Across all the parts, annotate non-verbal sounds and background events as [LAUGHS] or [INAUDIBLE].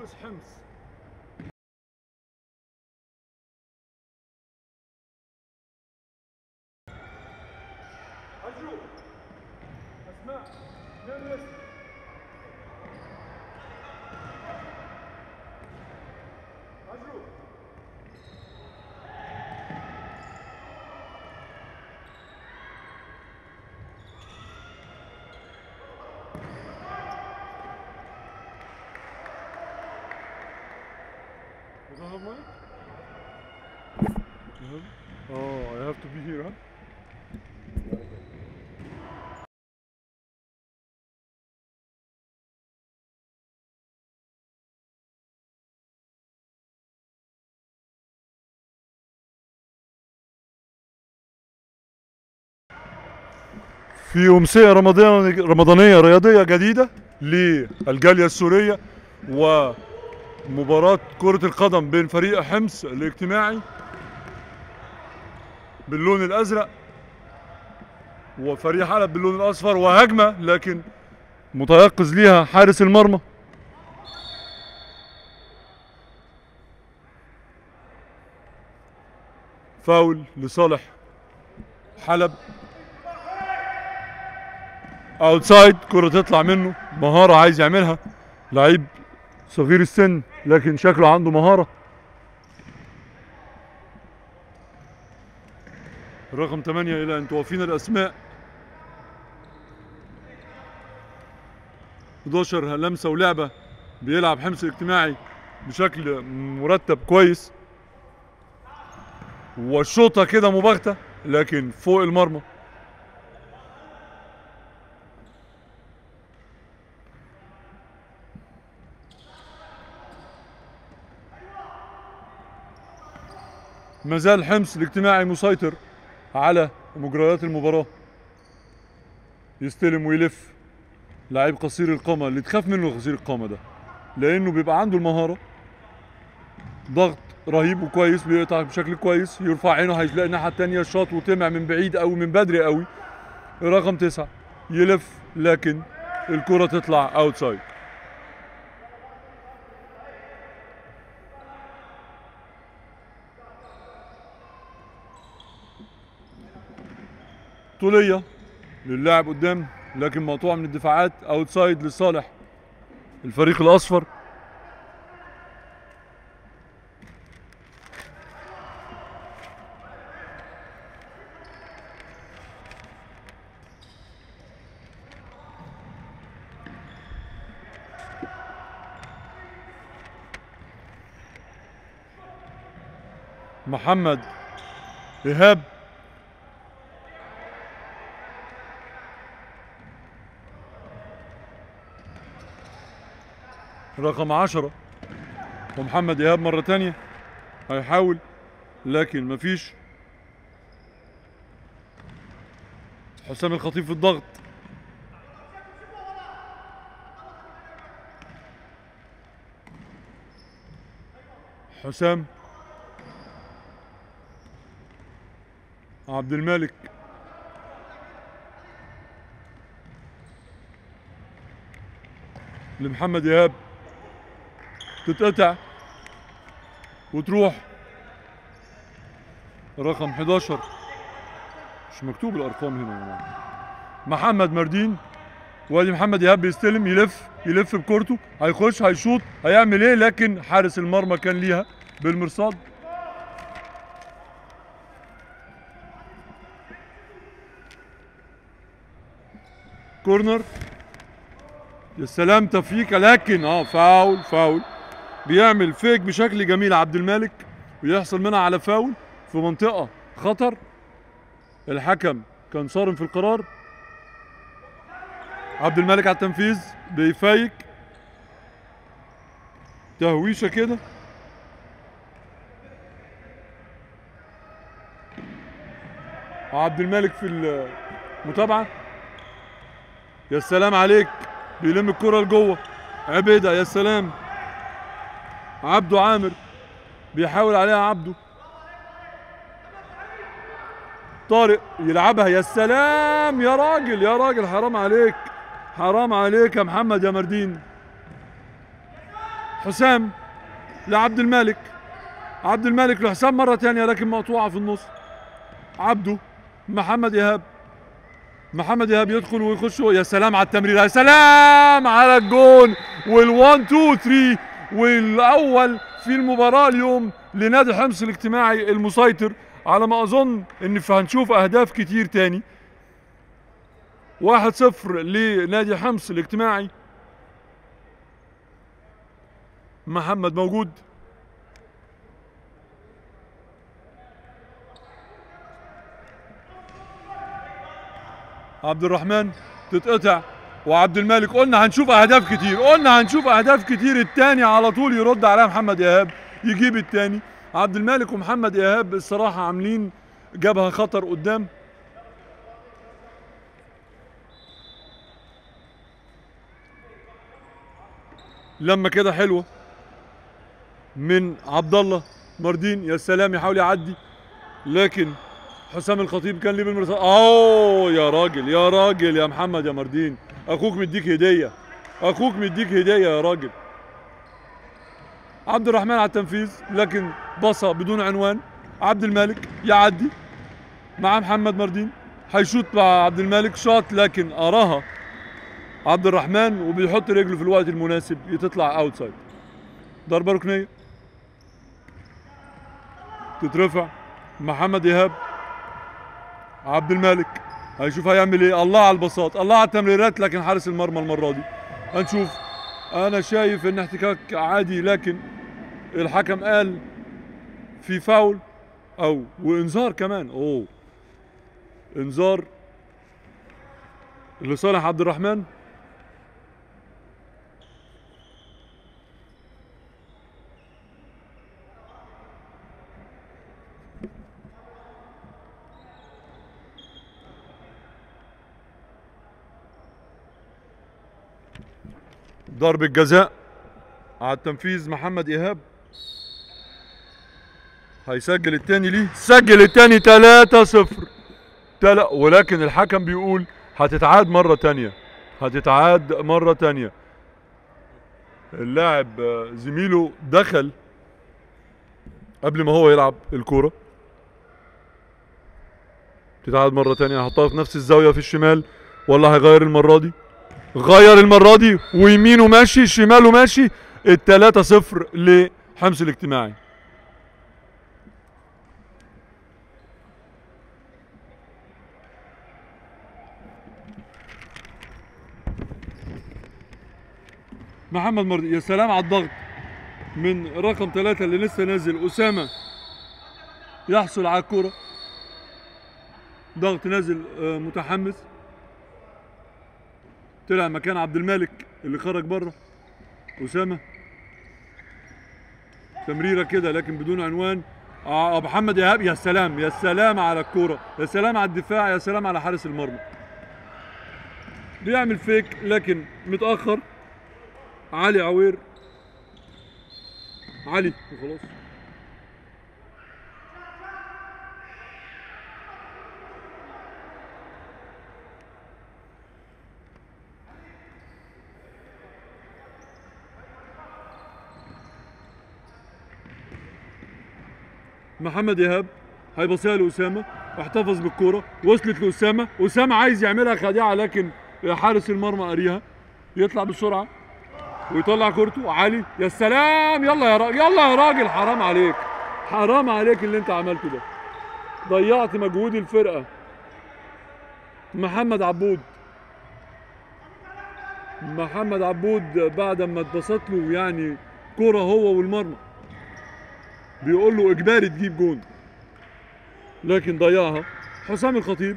Lewis Hems. Have? Oh, I have to be here, huh? في أمسية رمضانية رمضانية رياضية جديدة للجالية السورية ومباراة كرة القدم بين فريق حمص الاجتماعي باللون الأزرق. وفريق حلب باللون الأصفر وهجمة لكن متيقظ ليها حارس المرمى. فاول لصالح حلب. اوتسايد كرة تطلع منه. مهارة عايز يعملها. لعيب صغير السن لكن شكله عنده مهارة. رقم 8 إلى أن توفينا الأسماء. 11 لمسة ولعبة بيلعب حمص الاجتماعي بشكل مرتب كويس. والشوطة كده مباغتة لكن فوق المرمى. ما زال حمص الاجتماعي مسيطر. على مجريات المباراة. يستلم ويلف. لعيب قصير القامة اللي تخاف منه قصير القامة ده. لأنه بيبقى عنده المهارة. ضغط رهيب وكويس بيقطع بشكل كويس. يرفع عينه هيلاقي الناحية التانية شاط وطمع من بعيد أوي من بدري أوي. رقم تسعة. يلف لكن الكرة تطلع اوتسايد طولية للاعب قدام لكن مقطوعة من الدفاعات اوتسايد لصالح الفريق الأصفر. محمد إيهاب. رقم عشرة. ومحمد إيهاب مرة تانية. هيحاول لكن مفيش. حسام الخطيب في الضغط. حسام. عبد الملك. لمحمد إيهاب. تتقطع وتروح. رقم 11 مش مكتوب الأرقام هنا يا جماعة. محمد مردين. وادي محمد ايهاب بيستلم يلف يلف بكورته. هيخش هيشوط هيعمل إيه؟ لكن حارس المرمى كان ليها بالمرصاد. كورنر. يا سلام تفريكه لكن آه فاول فاول. بيعمل فيك بشكل جميل عبد الملك ويحصل منها على فاول في منطقة خطر. الحكم كان صارم في القرار. عبد الملك على التنفيذ بيفايك تهويشة كده. عبد الملك في المتابعة. يا سلام عليك بيلم الكرة لجوه. عبيدة يا سلام. عبده عامر بيحاول عليها عبده. طارق يلعبها يا سلام يا راجل يا راجل حرام عليك حرام عليك يا محمد يا مردين. حسام لعبد الملك عبد الملك لحسام مرة تانية لكن مقطوعة في النص. عبده محمد إيهاب محمد إيهاب يدخل ويخش يا سلام على التمرير يا سلام على الجون وال1 2 3 والأول في المباراة اليوم لنادي حمص الاجتماعي المسيطر على ما أظن إن هنشوف أهداف كتير تاني. واحد صفر لنادي حمص الاجتماعي. محمد موجود. عبد الرحمن تتقطع. وعبد الملك قلنا هنشوف أهداف كتير. قلنا هنشوف أهداف كتير. التاني على طول يرد عليها محمد إيهاب يجيب التاني. عبد الملك ومحمد إيهاب الصراحة عاملين جبهة خطر قدام. لما كده حلوة. من عبد الله مردين يا سلام يحاول يعدي. لكن حسام الخطيب كان ليه بالمرصاد أوه يا راجل يا راجل يا محمد يا مردين. أخوك مديك هدية. أخوك مديك هدية يا راجل. عبد الرحمن على التنفيذ لكن بصة بدون عنوان. عبد الملك يعدي مع محمد مردين. هيشوط مع عبد الملك شاط لكن أراها. عبد الرحمن وبيحط رجله في الوقت المناسب تطلع اوتسايد ضربة ركنية. تترفع. محمد إيهاب. عبد الملك. هيشوف هيعمل إيه؟ الله على البساط الله على التمريرات لكن حارس المرمى المرة دي. هنشوف. أنا شايف إن احتكاك عادي لكن الحكم قال في فاول أو وإنذار كمان. أوه. إنذار لصالح عبد الرحمن. ضربة جزاء على التنفيذ محمد إيهاب. هيسجل التاني ليه؟ سجل التاني 3 0 تلا ولكن الحكم بيقول هتتعاد مرة تانية. هتتعاد مرة تانية. اللاعب زميله دخل قبل ما هو يلعب الكورة. تتعاد مرة تانية. هحطها في نفس الزاوية في الشمال. ولا هيغير المرة دي. غير المرة دي ويمينه ماشي شماله ماشي. التلاتة صفر لحمص الاجتماعي. محمد مرضي يا سلام على الضغط. من رقم ثلاثة اللي لسه نازل أسامة. يحصل على الكرة ضغط نازل آه، متحمس. طلع مكان عبد الملك اللي خرج بره أسامة. تمريرة كده لكن بدون عنوان. آه محمد إيهاب يا سلام يا سلام على الكورة يا سلام على الدفاع يا سلام على حارس المرمى. بيعمل فيك لكن متأخر. علي عوير. علي وخلاص. محمد ايهاب هيبصيها لأسامة احتفظ بالكورة وصلت لأسامة أسامة عايز يعملها خديعة لكن حارس المرمى قاريها يطلع بسرعة ويطلع كورته. علي يا سلام يلا يا راجل يلا يا راجل حرام عليك حرام عليك اللي انت عملته ده. ضيعت مجهود الفرقة. محمد عبود. محمد عبود بعد ما اتبسط له يعني كورة هو والمرمى. بيقول له إجباري تجيب جون. لكن ضيعها. حسام الخطيب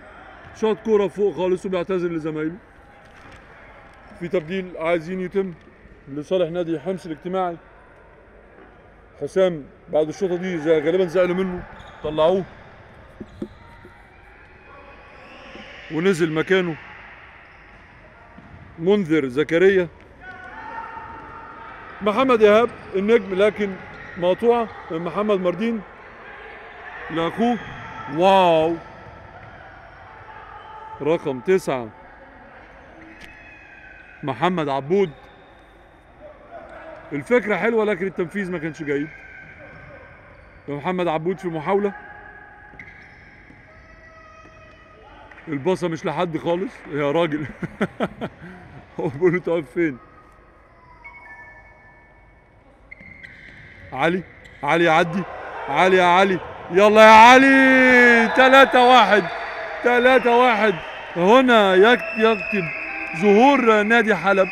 شاط كورة فوق خالص وبيعتذر لزمايله. في تبديل عايزين يتم لصالح نادي حمص الاجتماعي. حسام بعد الشوطة دي زي غالبا زعلوا منه. طلعوه. ونزل مكانه. منذر زكريا. محمد إيهاب النجم لكن مقطوعه من محمد مردين لاخوه. واو. رقم تسعة. محمد عبود. الفكرة حلوة لكن التنفيذ ما كانش جيد. محمد عبود في محاولة. الباصة مش لحد خالص. يا راجل. [LAUGHS] هو بيقول له تقف فين؟ علي علي يعدي علي يا علي. يلا يا علي ثلاثة واحد ثلاثة واحد. هنا يك- يكتب ظهور نادي حلب.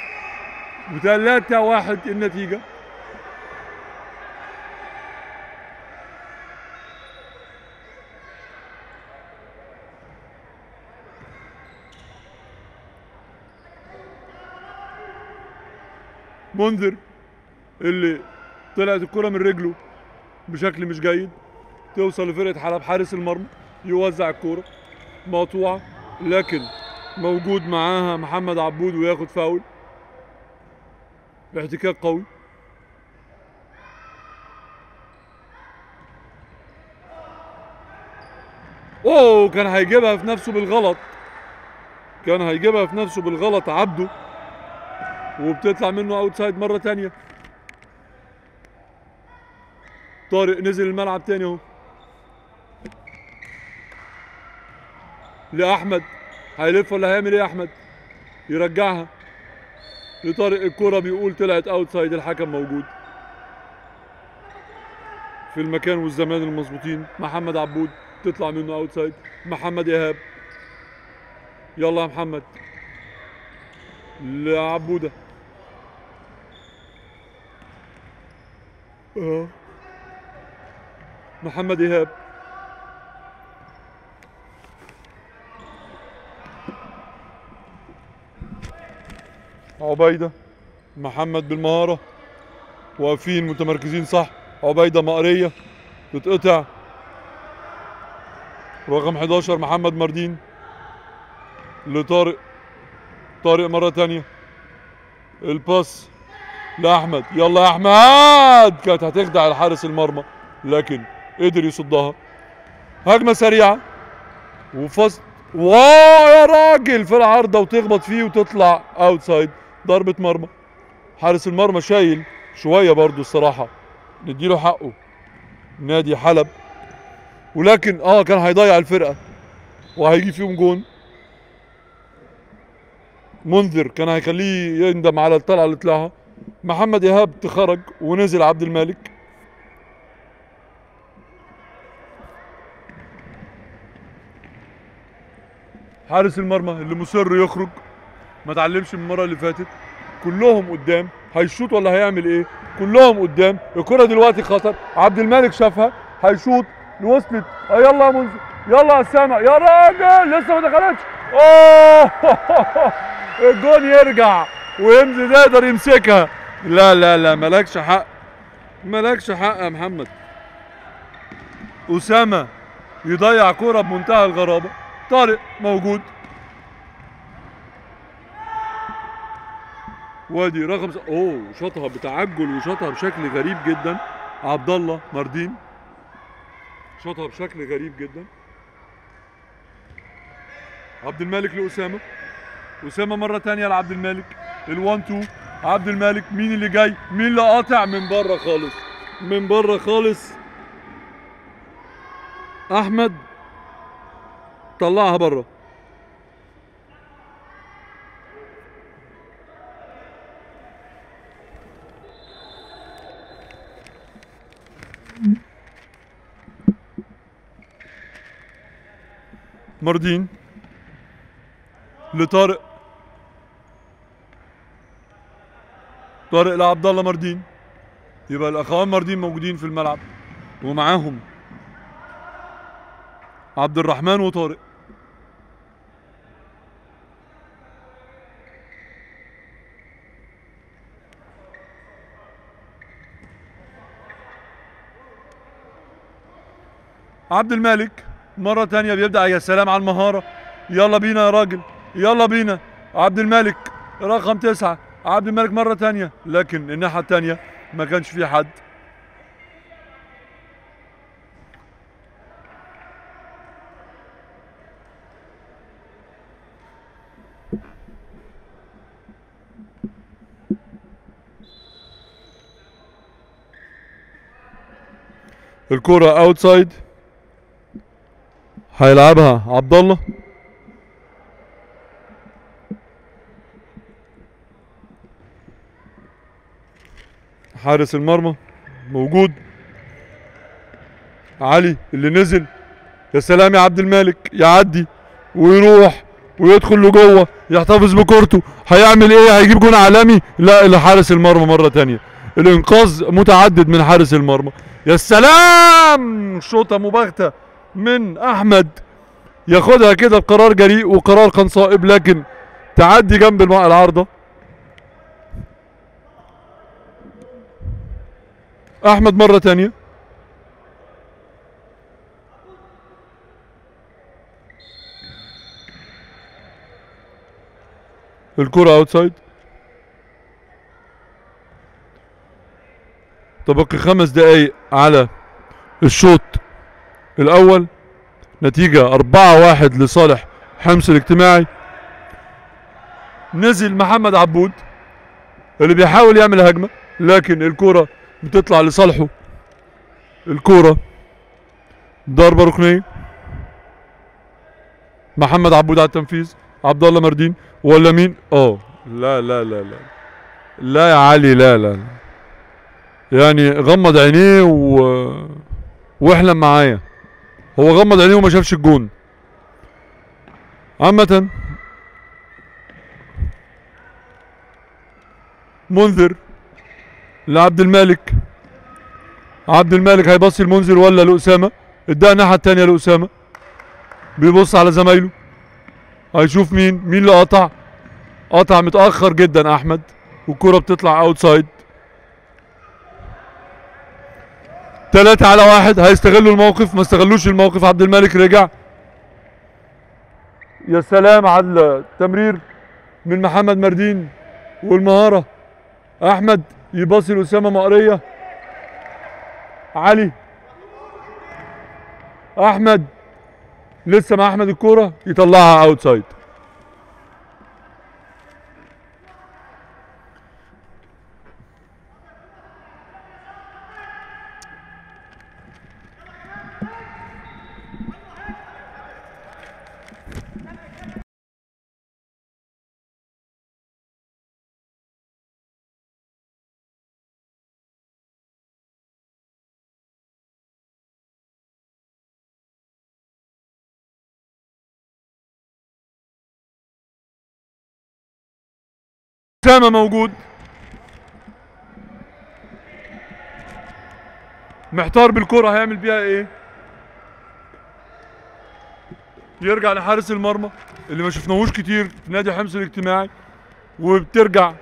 وثلاثة واحد النتيجة. منذر اللي طلعت الكرة من رجله بشكل مش جيد توصل لفرقة حلب حارس المرمى يوزع الكرة مقطوعة لكن موجود معاها محمد عبود وياخد فاول. باحتكاك قوي. اوه كان هيجيبها في نفسه بالغلط. كان هيجيبها في نفسه بالغلط عبده وبتطلع منه outside مرة تانية. طارق نزل الملعب تاني اهو. لأحمد. هيلف ولا هيعمل إيه يا أحمد؟ يرجعها. لطارق الكرة بيقول طلعت outside الحكم موجود. في المكان والزمان المظبوطين. محمد عبود تطلع منه اوتسايد محمد إيهاب. يلا يا محمد. لعبودة. آه. محمد إيهاب. عبيدة محمد بالمهارة. واقفين متمركزين صح. عبيدة مقرية تتقطع رقم 11 محمد مردين. لطارق. طارق مرة تانية. ال pass لأحمد. يلا يا أحمد. كانت هتخدع الحارس المرمى. لكن قدر يصدها. هجمة سريعة. وفصل wow يا راجل في العارضة وتخبط فيه وتطلع outside ضربة مرمى. حارس المرمى شايل شوية برضو الصراحة. نديله حقه. نادي حلب. ولكن آه كان هيضيع الفرقة. وهيجي فيهم جون. منذر كان هيخليه يندم على الطلعة اللي طلعها. محمد إيهاب تخرج ونزل عبد الملك. حارس المرمى اللي مصر يخرج ما اتعلمش من المرة اللي فاتت. كلهم قدام. هيشوط ولا هيعمل إيه؟ كلهم قدام. الكرة دلوقتي خطر. عبد الملك شافها. هيشوط وصلت آه يلا يا منذر يلا يا اسامه يا راجل! لسه ما دخلتش. أوه! [LAUGHS] الجون يرجع. ويمزي يقدر يمسكها. لا لا لا مالكش حق. مالكش حق يا محمد. أسامة يضيع كرة بمنتهى الغرابة. طارق موجود. وادي رقم. أوه شاطها بتعجل وشاطها بشكل غريب جدا. عبد الله مردين. شاطها بشكل غريب جدا. عبد الملك لأسامة. أسامة مرة تانية لعبد الملك. الوان تو عبد الملك مين اللي جاي؟ مين اللي قاطع؟ من بره خالص. من بره خالص. أحمد. طلعها بره مردين لطارق. طارق لعبد الله مردين. يبقى الأخوان مردين موجودين في الملعب ومعاهم عبد الرحمن وطارق. عبد الملك مرة ثانية بيبدأ يا سلام على المهارة. يلا بينا يا راجل يلا بينا. عبد الملك رقم تسعة. عبد الملك مرة ثانية لكن الناحية الثانية ما كانش في حد. الكرة اوتسايد هيلعبها عبد الله حارس المرمى. موجود. علي اللي نزل. يا سلام يا عبد الملك. يعدي. ويروح. ويدخل لجوه. يحتفظ بكورته. هيعمل إيه؟ هيجيب جون عالمي. لا لحارس المرمى مرة تانية. الإنقاذ متعدد من حارس المرمى. يا سلام! شوطة مباغتة. من أحمد. ياخدها كده بقرار جريء وقرار كان صائب لكن تعدي جنب العارضة. أحمد مرة تانية. الكرة اوتسايد تبقي خمس دقايق على الشوط. الأول نتيجة أربعة واحد لصالح حمص الاجتماعي. نزل محمد عبود اللي بيحاول يعمل هجمة لكن الكرة بتطلع لصالحه. الكرة ضربة ركنية. محمد عبود على التنفيذ. عبد الله مردين ولا مين؟ آه لا لا لا لا لا يا علي لا لا, لا. يعني غمض عينيه و... وإحلم معايا. هو غمض عينيه وما شافش الجون. عامة منذر لعبد الملك عبد الملك هيبصي المنذر ولا لأسامة؟ اداها الناحية التانية لأسامة. بيبص على زمايله. هيشوف مين؟ مين اللي قطع؟ قطع متأخر جدا أحمد. والكرة بتطلع اوتسايد تلاتة على واحد. هيستغلوا الموقف؟ ما استغلوش الموقف. عبد الملك رجع. يا سلام على التمرير من محمد مردين والمهارة. أحمد يباصي لأسامة مقرية. علي. أحمد. لسه مع أحمد الكورة. يطلعها أوتسايد أسامة موجود. محتار بالكرة هيعمل بيها إيه؟ يرجع لحارس المرمى اللي ما شفناهوش كتير في نادي حمص الاجتماعي وبترجع.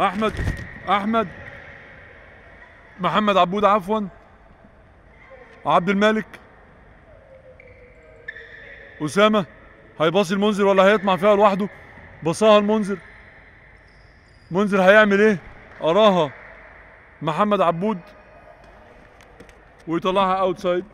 أحمد أحمد محمد عبود عفوا. عبد الملك. أسامة هيباصي المنذر ولا هيطمع فيها لوحده؟ بصاها المنذر. منذر هيعمل إيه؟ أراها محمد عبود ويطلعها اوتسايد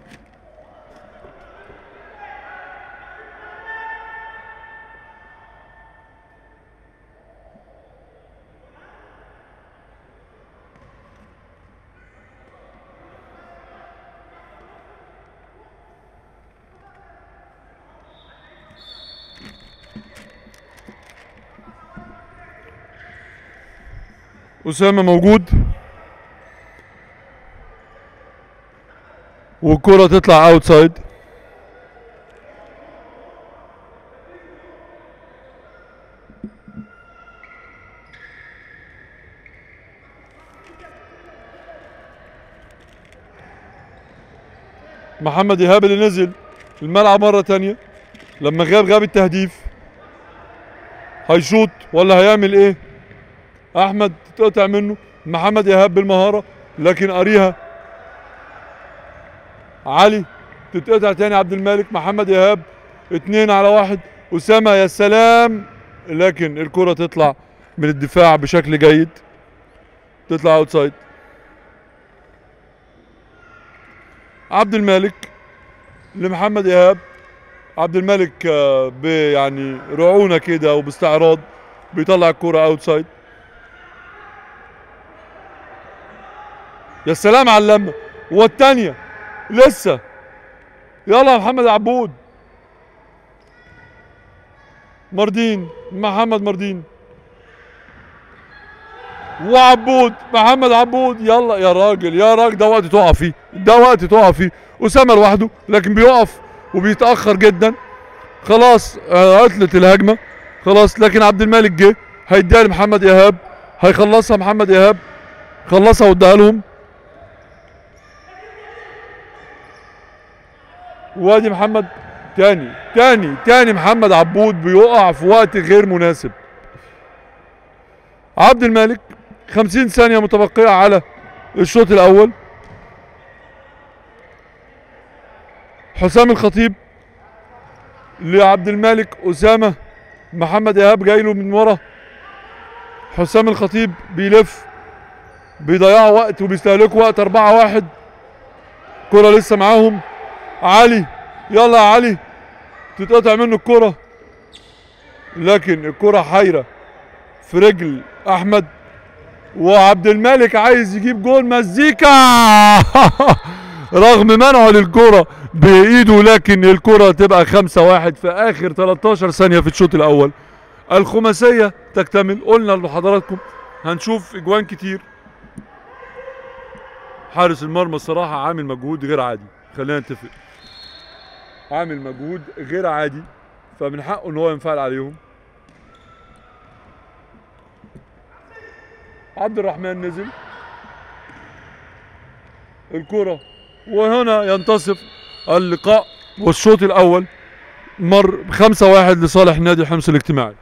أسامة موجود؟ والكرة تطلع اوتسايد محمد إيهاب اللي نزل الملعب مرة تانية. لما غاب غاب التهديف. هيشوط ولا هيعمل إيه؟ أحمد تقطع منه محمد ايهاب بالمهارة لكن قاريها علي تتقطع تاني عبد الملك محمد ايهاب اتنين على واحد. أسامة يا سلام. لكن الكرة تطلع من الدفاع بشكل جيد. تطلع أوتسايد. عبد الملك لمحمد ايهاب عبد الملك آه، ب- يعني رعونة كده وباستعراض بيطلع الكرة أوتسايد. يا سلام على اللمة. والتانية؟ لسه. يلا يا محمد عبود. مردين. محمد مردين. وعبود. محمد عبود. يلا يا راجل. يا راجل ده وقت تقع فيه. ده وقت تقع فيه. أسامة لوحده لكن بيقف وبيتأخر جدا. خلاص آه، عطلت الهجمة. خلاص لكن عبد الملك جه. هيديها لمحمد إيهاب. هيخلصها محمد إيهاب. خلصها واداها لهم. وادي محمد تاني تاني تاني محمد عبود بيقع في وقت غير مناسب. عبد الملك 50 ثانية متبقية على الشوط الأول. حسام الخطيب لعبد الملك أسامة محمد إيهاب جاي له من ورا. حسام الخطيب بيلف بيضيعوا وقت وبيستهلكوا وقت 4 واحد. كرة لسه معاهم. علي يلا يا علي تتقطع منه الكرة. لكن الكرة حايرة في رجل أحمد وعبد الملك عايز يجيب جول مزيكا. [LAUGHS] رغم منعه للكرة بإيده لكن الكرة تبقى خمسة واحد في آخر 13 ثانية في الشوط الأول. الخماسية تكتمل قلنا لحضراتكم هنشوف أجوان كتير. حارس المرمى الصراحة عامل مجهود غير عادي خلينا نتفق. عامل مجهود غير عادي فمن حقه إن هو ينفعل عليهم. عبد الرحمن نزل. الكرة وهنا ينتصف اللقاء والشوط الأول. مر خمسة واحد لصالح نادي حمص الاجتماعي.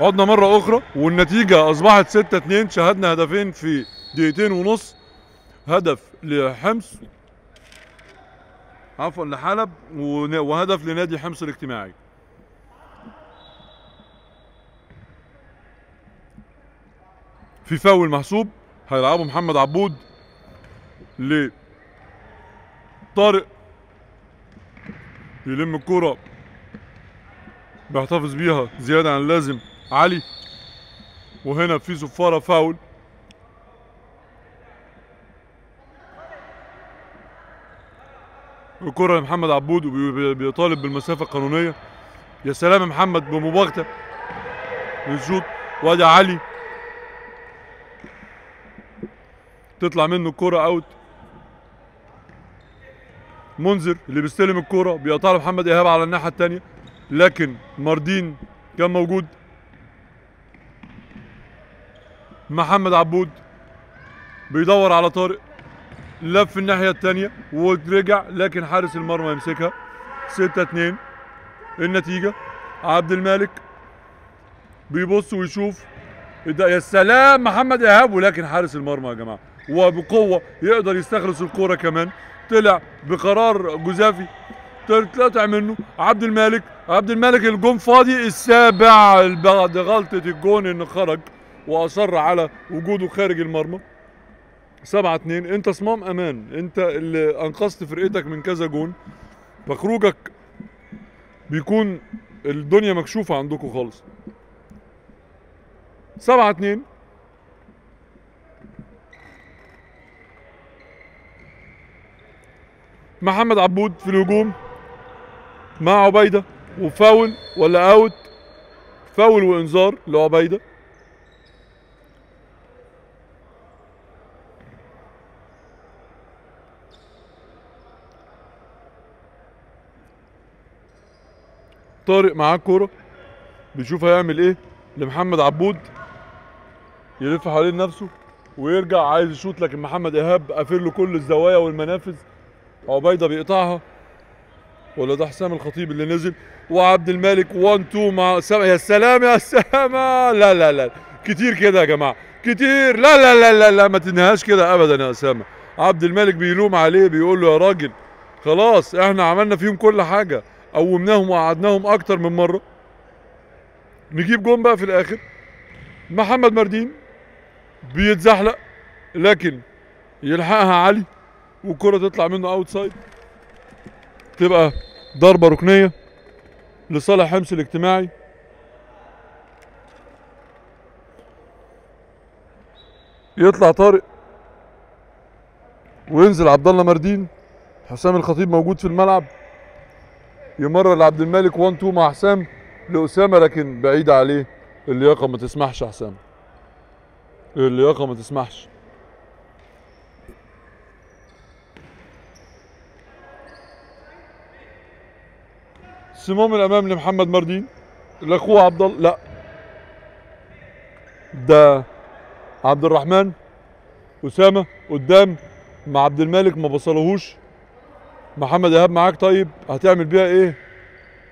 عدنا مرة أخرى والنتيجة أصبحت 6 2 شاهدنا هدفين في دقيقتين ونص. هدف لحمص عفوا لحلب وهدف لنادي حمص الاجتماعي. في فاول محسوب هيلعبه محمد عبود ل طارق يلم الكرة بيحتفظ بيها زيادة عن اللازم. علي وهنا في صفارة فاول. الكرة لمحمد عبود وبيطالب بالمسافة القانونية. يا سلام محمد بمباغتة. يشوط وادي علي. تطلع منه الكرة أوت. منذر اللي بيستلم الكرة بيقطع له محمد إيهاب على الناحية التانية. لكن ماردين كان موجود. محمد عبود بيدور على طارق لف الناحية التانية ورجع لكن حارس المرمى يمسكها. 6 2 النتيجة عبد الملك بيبص ويشوف. يا سلام محمد إيهاب ولكن حارس المرمى يا جماعة وبقوة يقدر يستخلص الكورة كمان. طلع بقرار جزافي طلع منه. عبد الملك عبد الملك الجون فاضي السابع بعد غلطة الجون انه خرج. وأصر على وجوده خارج المرمى. سبعة اتنين. أنت صمام أمان. أنت اللي أنقذت فرقتك من كذا جون. فخروجك بيكون الدنيا مكشوفة عندكم خالص. سبعة اتنين. محمد عبود في الهجوم. مع عبيدة. وفاول ولا اوت فاول وإنذار لعبيدة. طارق معاه الكورة بيشوف هيعمل إيه لمحمد عبود يلف حوالين نفسه ويرجع عايز يشوط لكن محمد إيهاب قافل له كل الزوايا والمنافذ عبيده بيقطعها. ولا ده حسام الخطيب اللي نزل؟ وعبد الملك 1 2 مع سما يا سلام يا اسامه لا لا لا. كتير كده يا جماعة. كتير. لا لا لا لا لا. ما تنهاش كده ابدا يا أسامة. عبد الملك بيلوم عليه بيقول له يا راجل خلاص إحنا عملنا فيهم كل حاجة. قومناهم وقعدناهم أكتر من مرة. نجيب جون بقى في الآخر. محمد مردين بيتزحلق لكن يلحقها علي والكرة تطلع منه outside تبقى ضربة ركنية لصالح حمص الاجتماعي. يطلع طارق وينزل عبد الله مردين. حسام الخطيب موجود في الملعب. يمرر لعبد الملك 1 2 مع حسام لأسامة لكن بعيد عليه. اللياقة ما تسمحش يا حسام. اللياقة ما تسمحش. صمام الأمام لمحمد مردين. لأخوه عبد الله لا. ده عبد الرحمن أسامة قدام مع عبد الملك ما بصلهوش. محمد إيهاب معاك طيب؟ هتعمل بيها إيه؟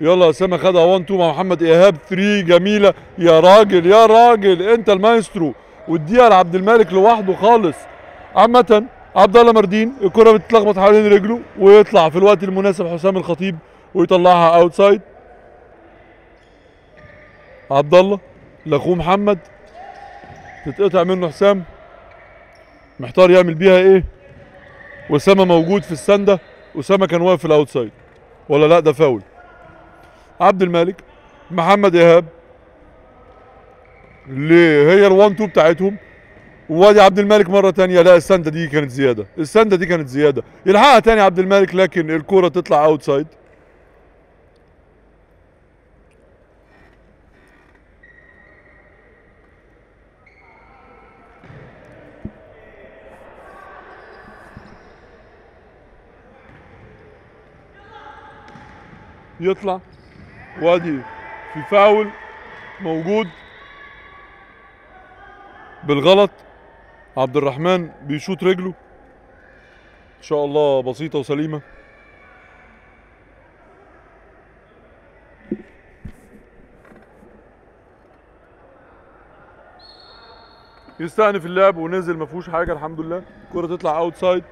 يلا اسامه خدها 1 2 مع محمد إيهاب 3 جميلة. يا راجل يا راجل أنت المايسترو. واديها لعبد الملك لوحده خالص. عامة عبد الله مردين الكرة بتتلخبط حوالين رجله ويطلع في الوقت المناسب حسام الخطيب ويطلعها outside عبد الله لأخوه محمد. تتقطع منه حسام. محتار يعمل بيها إيه؟ واسامه موجود في السندة. أسامة كان واقف في ال outside. ولا لا ده فاول. عبد الملك محمد إيهاب اللي هي ال one two بتاعتهم وادي عبد الملك مرة تانية. لا السنده دي كانت زيادة. السنده دي كانت زيادة. يلحقها تاني عبد الملك لكن الكورة تطلع outside يطلع. وادي في فاول موجود. بالغلط. عبد الرحمن بيشوط رجله. إن شاء الله بسيطة وسليمة. يستأنف اللعب ونزل ما فيهوش حاجة الحمد لله. الكره تطلع outside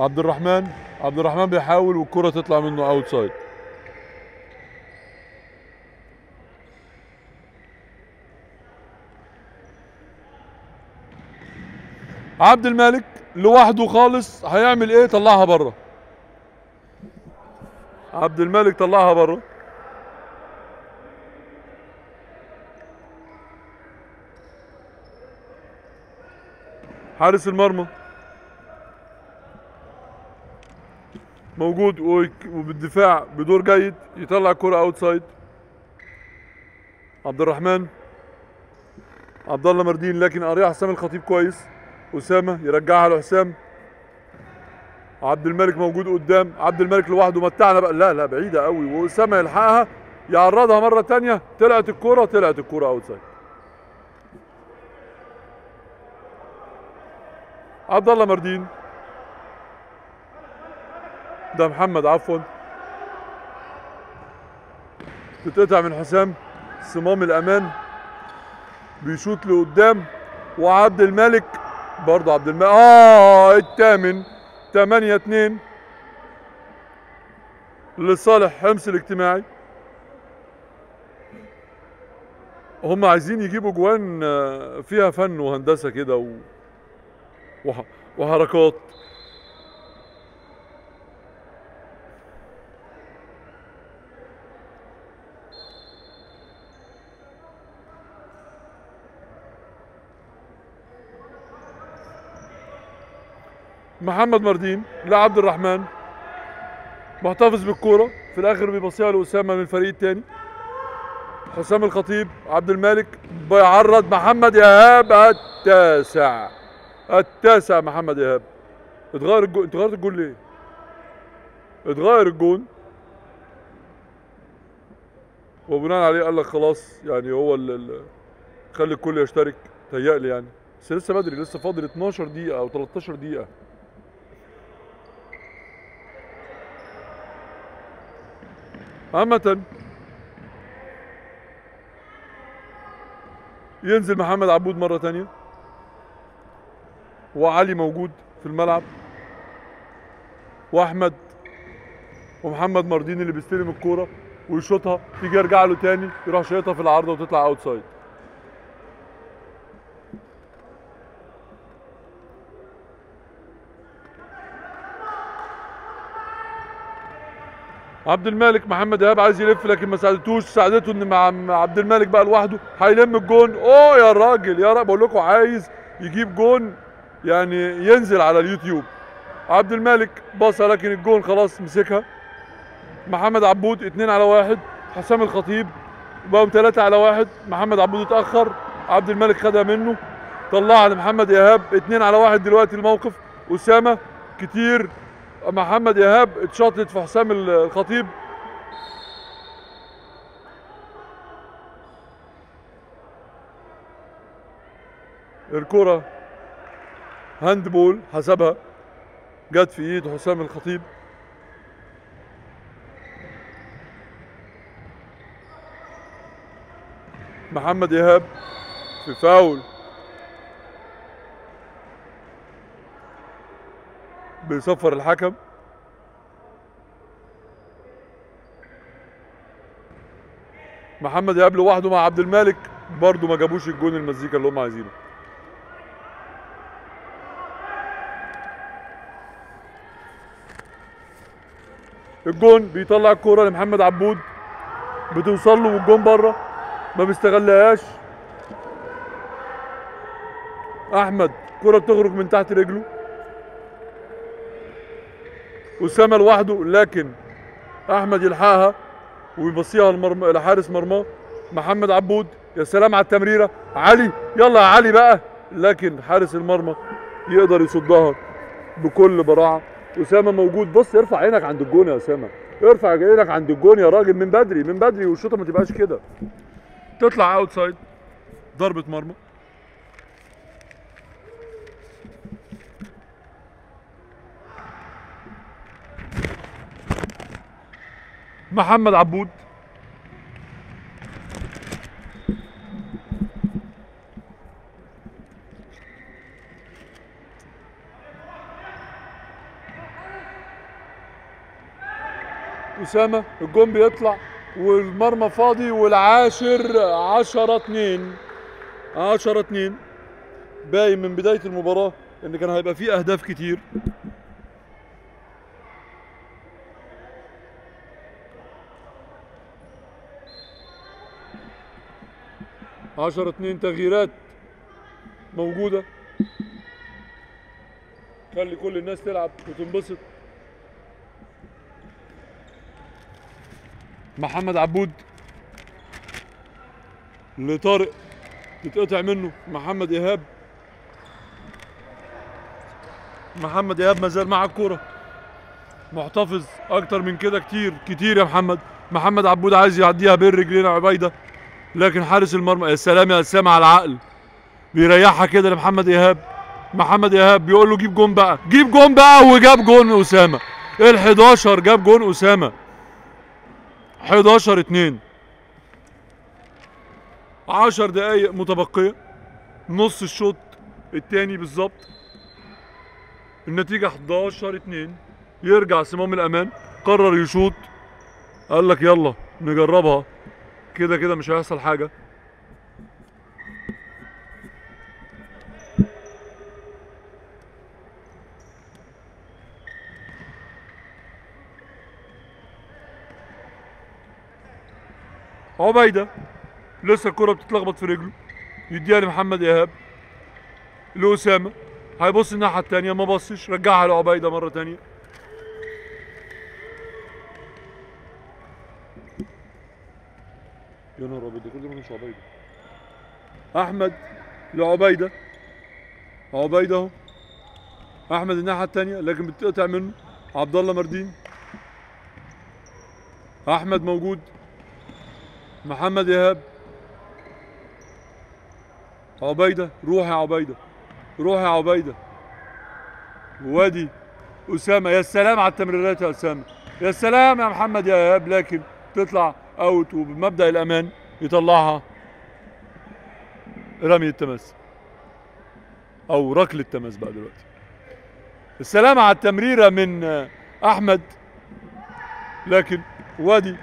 عبد الرحمن عبد الرحمن بيحاول والكرة تطلع منه outside عبد الملك لوحده خالص هيعمل إيه؟ طلعها بره عبد الملك طلعها بره حارس المرمى. موجود وبالدفاع بدور جيد يطلع الكرة outside عبد الرحمن. عبد الله مردين لكن قاريها حسام الخطيب كويس. أسامة يرجعها لحسام. عبد الملك موجود قدام. عبد الملك لوحده متعنا بقى. لا لا بعيدة قوي. وأسامة يلحقها يعرضها مرة تانية. طلعت الكرة طلعت الكرة outside عبد الله مردين. ده محمد عفوا. تتقطع من حسام صمام الأمان بيشوط لقدام وعبد الملك برضه عبد الملك آه الثامن 8 2 لصالح حمص الاجتماعي. هم عايزين يجيبوا جوان آه، فيها فن وهندسة كده و... وح... وحركات. محمد مردين لعبد الرحمن. محتفظ بالكورة. في الآخر بيبصيها لأسامة من الفريق الثاني حسام الخطيب عبد الملك بيعرض محمد إيهاب التاسع. التاسع محمد إيهاب. اتغير الجول انت غيرت الجول ليه؟ اتغير الجول وبناء عليه قال لك خلاص يعني هو ال- ال- خلي الكل يشترك. تهيألي يعني. بس لسه بدري لسه فاضل 12 دقيقة أو 13 دقيقة. عامة. ينزل محمد عبود مرة تانية. وعلي موجود في الملعب. وأحمد ومحمد مردين اللي بيستلم الكورة ويشوطها تيجي يرجع له تاني يروح شايطها في العارضة وتطلع اوت عبد الملك محمد إيهاب عايز يلف لكن ما ساعدتوش. ساعدته إن مع عبد الملك بقى لوحده. هيلم الجون. أوه يا راجل يا راجل بقول لكم عايز يجيب جون يعني ينزل على اليوتيوب. عبد الملك باصه لكن الجون خلاص مسكها. محمد عبود اتنين على واحد. حسام الخطيب بقوا ثلاثة على واحد. محمد عبود اتأخر. عبد الملك خدها منه. طلعها لمحمد إيهاب. اتنين على واحد دلوقتي الموقف. أسامة كتير محمد ايهاب اتشاطت في حسام الخطيب. الكرة هاند بول حسبها. جت في إيد حسام الخطيب. محمد ايهاب في فاول. بيصفر الحكم. محمد ايهاب لوحده مع عبد الملك برضه ما جابوش الجون المزيكا اللي هم عايزينه. الجون بيطلع الكورة لمحمد عبود. بتوصل له والجون بره. ما بيستغلهاش. أحمد كرة بتخرج من تحت رجله. أسامة لوحده لكن أحمد يلحقها ويبصيها المرم... لحارس مرماه محمد عبود. يا سلام على التمريرة. علي يلا يا علي بقى. لكن حارس المرمى يقدر يصدها بكل براعة. أسامة موجود. بص ارفع عينك عند الجون يا أسامة. ارفع عينك عند الجون يا راجل من بدري من بدري والشوطة ما تبقاش كده. تطلع outside ضربة مرمى. محمد عبود. أسامة الجون بيطلع والمرمى فاضي والعاشر 10 2 10 2 باين من بداية المباراة إن كان هيبقى فيه أهداف كتير. عشرة اتنين تغييرات موجودة. خلي كل الناس تلعب وتنبسط. محمد عبود. لطارق. تتقطع منه. محمد إيهاب. محمد إيهاب ما زال مع الكوره محتفظ أكتر من كده كتير. كتير يا محمد. محمد عبود عايز يعديها بين رجلين عبيدة. لكن حارس المرمى يا سلام يا اسامه على العقل. بيريحها كده لمحمد إيهاب. محمد إيهاب بيقول له جيب جون بقى. جيب جون بقى وجاب جون أسامة. ال 11 جاب جون أسامة. 11 2 10 دقايق متبقية. نص الشوط الثاني بالظبط. النتيجة 11 2 يرجع صمام الأمان. قرر يشوط. قال لك يلا نجربها. كده كده مش هيحصل حاجة. عبيدة لسه الكرة بتتلخبط في رجله. يديها لمحمد إيهاب. لأسامة. هيبص الناحية التانية. ما بصش. رجعها لعبيدة مرة تانية. يا نهار أبيض كل ده ما كانش عبيدة. أحمد لعبيدة عبيدة. أهو. أحمد الناحية التانية لكن بتقطع منه عبد الله مردين. أحمد موجود. محمد إيهاب. عبيدة روح يا عبيدة. روح يا عبيدة. وادي أسامة. يا سلام على التمريرات يا أسامة. يا سلام يا محمد يا إيهاب لكن تطلع أوت وبمبدأ الأمان يطلعها رمي التماس أو ركل التماس بقى دلوقتي السلام على التمريرة من أحمد لكن وادي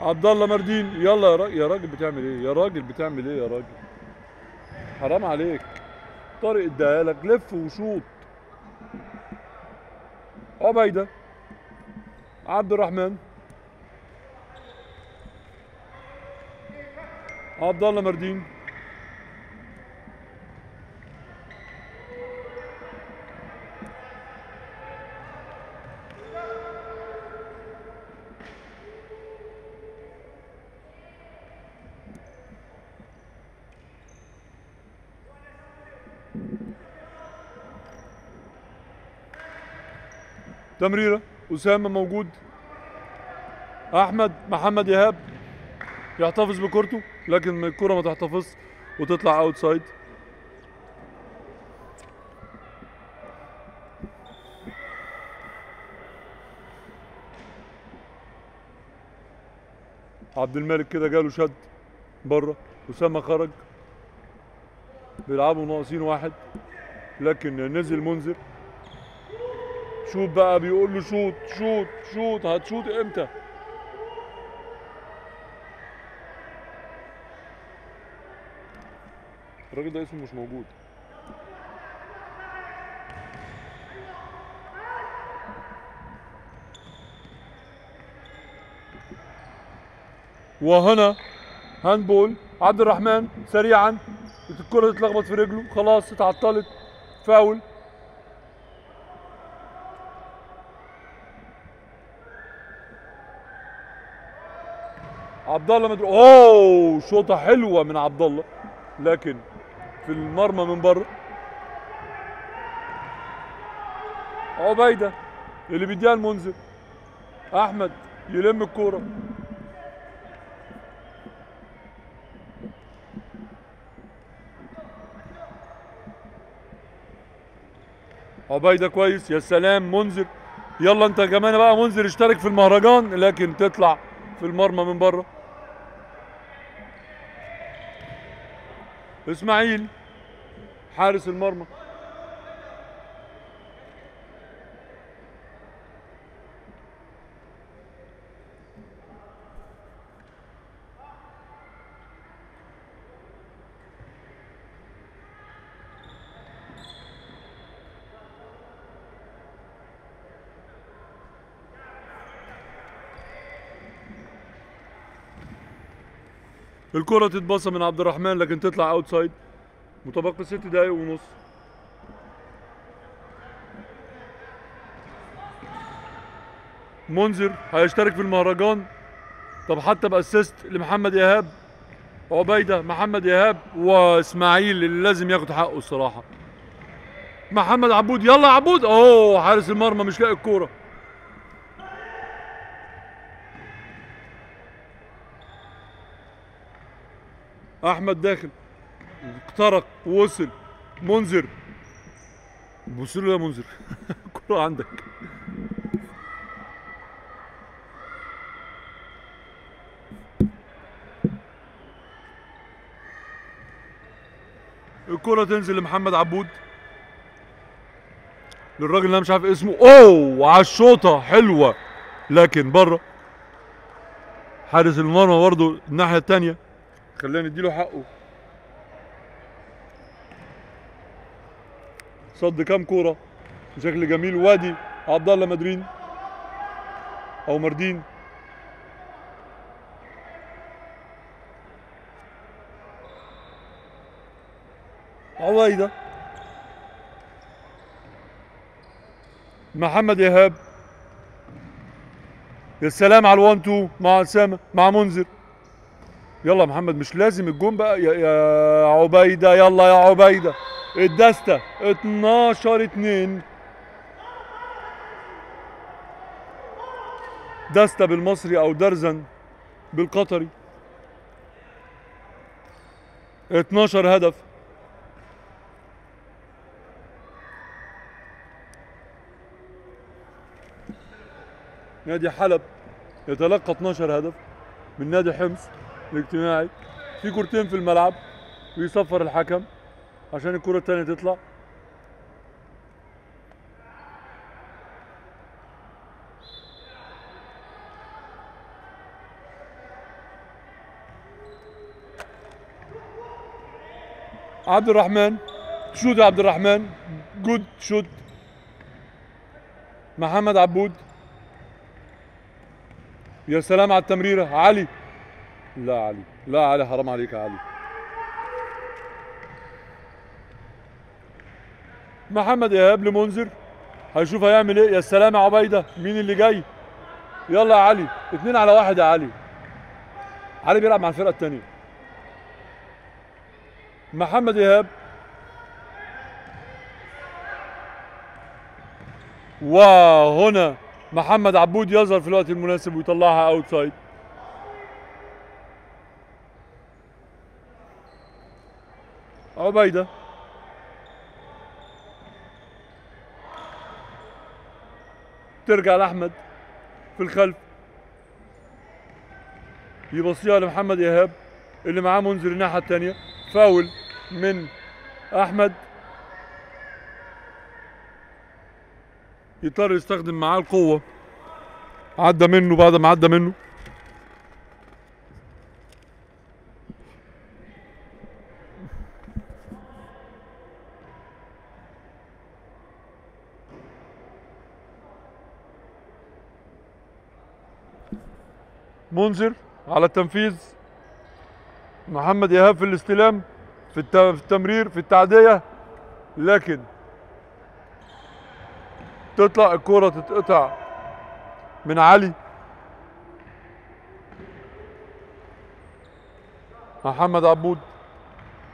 عبد الله مردين يلا يا راجل يا راجل بتعمل إيه؟ يا راجل بتعمل إيه يا راجل؟ حرام عليك. طارق اداها لك لف وشوط. عبيده عبد الرحمن. عبد الله مردين. تمريرة أسامة موجود. أحمد محمد ايهاب يحتفظ بكورته. لكن الكرة ما تحتفظ وتطلع outside عبد الملك كده جاله شد بره اسامه خرج. بيلعبوا ناقصين واحد لكن نزل منذر. شوف بقى بيقول له شوت شوت شوت هتشوت إمتى؟ الراجل ده اسمه مش موجود. وهنا handball عبد الرحمن سريعا الكرة تتلخبط في رجله خلاص اتعطلت فاول. عبد الله مدرو أوه شوطة حلوة من عبد الله لكن في المرمى من بره. عبيدة اللي بيديها المنذر أحمد يلم الكورة. عبيدة كويس. يا سلام منذر يلا انت كمان بقى منذر اشترك في المهرجان لكن تطلع في المرمى من بره. اسماعيل حارس المرمى. الكرة تتبصى من عبد الرحمن لكن تطلع outside متبقي ست دقايق ونص. منذر هيشترك في المهرجان. طب حتى ب assist لمحمد إيهاب. عبيدة محمد إيهاب وإسماعيل اللي لازم ياخد حقه الصراحة. محمد عبود يلا يا عبود. أوه حارس المرمى مش لاقي الكورة. أحمد داخل. اخترق وصل منذر. بص له يا منذر. [LAUGHS] الكوره عندك. الكرة تنزل لمحمد عبود. للراجل اللي أنا مش عارف اسمه. أوه! على الشوطة. حلوة. لكن بره. حارس المرمى برضه الناحية التانية. خلينا نديله حقه. صد كام كورة؟ بشكل جميل. وادي عبد الله مدرين أو مردين. عويدة. محمد إيهاب. يا سلام على الوان تو مع أسامة مع منذر. يلا محمد مش لازم الجون بقى. يا, يا عبيدة يلا يا عبيدة. الدستة 12 2 دستة بالمصري أو درزن بالقطري. 12 هدف. نادي حلب يتلقى 12 هدف من نادي حمص. الاجتماعي. في كورتين في الملعب ويصفر الحكم عشان الكرة التانية تطلع. عبد الرحمن شوت عبد الرحمن جود شوت محمد عبود. يا سلام على التمريرة. علي. لا علي. لا علي حرام عليك يا علي. محمد إيهاب لمنذر هيشوف هيعمل إيه. يا سلام يا عبيدة مين اللي جاي؟ يلا يا علي اتنين على واحد يا علي. علي بيلعب مع الفرقة التانية. محمد إيهاب. وهنا محمد عبود يظهر في الوقت المناسب ويطلعها اوت عبيده ترجع لاحمد في الخلف يبصيها لمحمد ايهاب اللي معاه منذر الناحية الثانية فاول من أحمد. يضطر يستخدم معاه القوة. عدى منه بعد ما عدى منه. منذر على التنفيذ. محمد إيهاب في الاستلام في الت- في التمرير في التعدية. لكن تطلع الكرة تتقطع من علي. محمد عبود.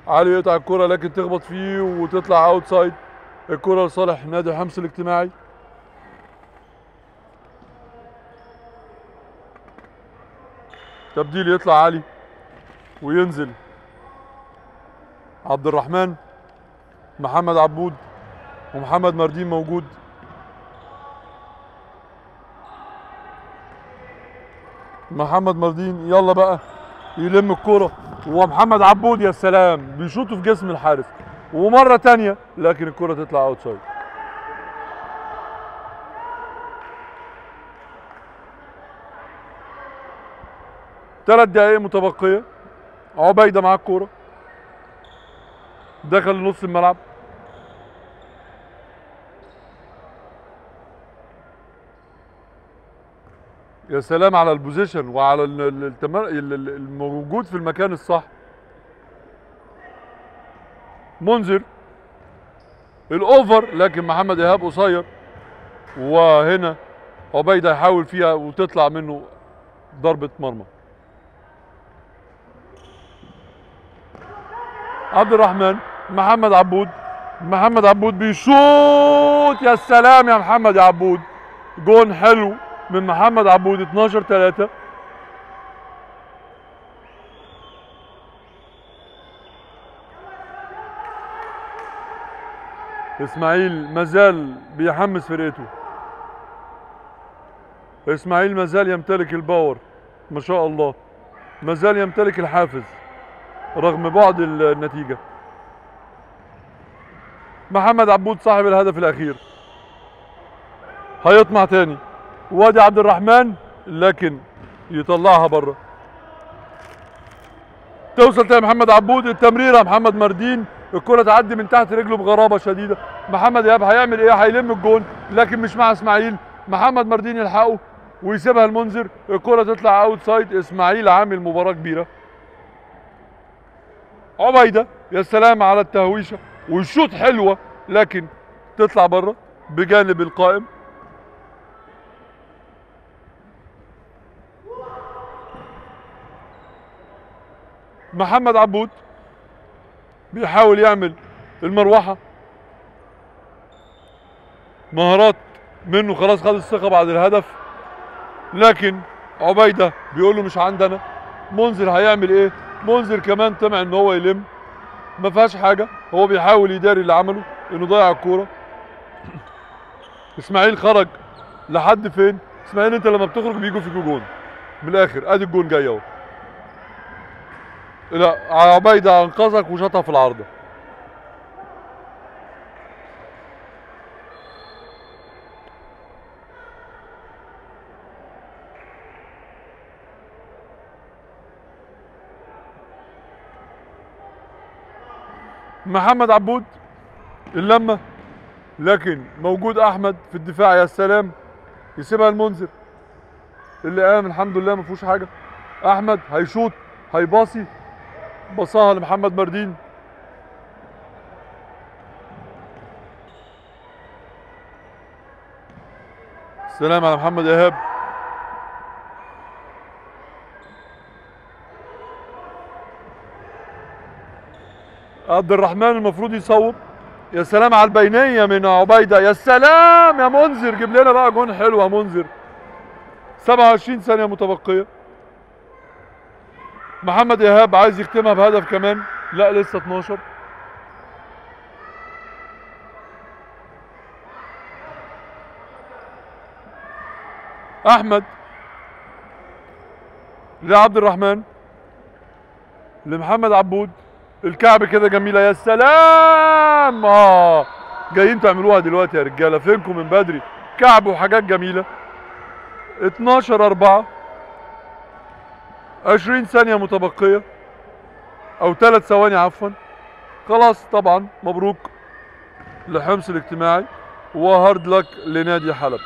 علي يقطع الكرة لكن تخبط فيه وتطلع outside الكرة لصالح نادي حمص الاجتماعي. تبديل يطلع علي وينزل. عبد الرحمن محمد عبود ومحمد مردين موجود. محمد مردين يلا بقى يلم الكرة ومحمد عبود يا سلام بيشوطه في جسم الحارس. ومرة تانية لكن الكرة تطلع اوت ثلاث دقايق متبقية. عبيدة مع الكورة دخل نص الملعب. يا سلام على البوزيشن وعلى ال- ال- التمر... ال- ال- الموجود في المكان الصح. منذر. الأوفر لكن محمد إيهاب قصير. وهنا عبيده يحاول فيها وتطلع منه ضربة مرمى. عبد الرحمن محمد عبود. محمد عبود بيشوط. يا سلام يا محمد يا عبود. جون حلو من محمد عبود 12 3 إسماعيل مازال بيحمس فرقته. إسماعيل مازال يمتلك الباور ما شاء الله. مازال يمتلك الحافز. رغم بعد النتيجة. محمد عبود صاحب الهدف الأخير. هيطمع تاني. وادي عبد الرحمن لكن يطلعها بره توصل تاني محمد عبود. التمريرة محمد مردين. الكرة تعدي من تحت رجله بغرابة شديدة. محمد ايهاب هيعمل إيه؟ هيلم الجون لكن مش مع إسماعيل. محمد مردين يلحقه ويسيبها المنذر الكرة تطلع outside إسماعيل عامل مباراة كبيرة. عبيدة يا سلام على التهويشة والشوطة حلوة لكن تطلع بره بجانب القائم. محمد عبود بيحاول يعمل المروحة. مهارات منه خلاص خد الثقة بعد الهدف لكن عبيدة بيقول له مش عندنا. منذر هيعمل إيه؟ منذر كمان طمع إن هو يلم. ما فيهاش حاجة. هو بيحاول يداري اللي عمله إنه ضيع الكورة. إسماعيل خرج لحد فين؟ إسماعيل أنت لما بتخرج بيجوا فيكوا جون. من الآخر أدي الجون جاي أهو. لا عبيدة أنقذك وشاطها في العارضة. محمد عبود اللمة لكن موجود أحمد في الدفاع يا سلام. يسيبها المنذر اللي قام الحمد لله ما فيهوش حاجة. أحمد هيشوط هيباصي. بصاها لمحمد مردين. سلام على محمد إيهاب. عبد الرحمن المفروض يصوب. يا سلام على البينية من عبيدة. يا سلام يا منذر. جيب لنا بقى جون حلو يا منذر. 27 ثانية متبقية. محمد إيهاب عايز يختمها بهدف كمان. لا لسه 12 أحمد لعبد الرحمن لمحمد عبود. الكعب كده جميلة. يا سلام! آه جايين تعملوها دلوقتي يا رجالة. فينكم من بدري؟ كعب وحاجات جميلة. 12 4 20 ثانية متبقية. أو 3 ثواني عفوا. خلاص طبعا مبروك لحمص الاجتماعي. وهارد لك لنادي حلب.